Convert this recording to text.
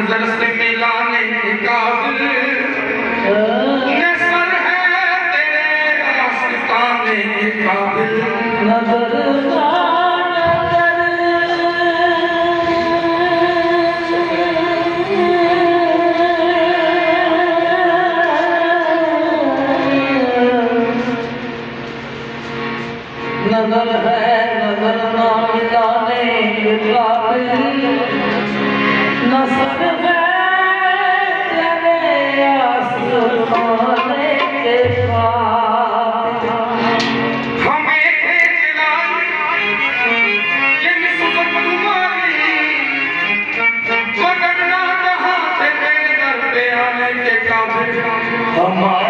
Entonces, Come on.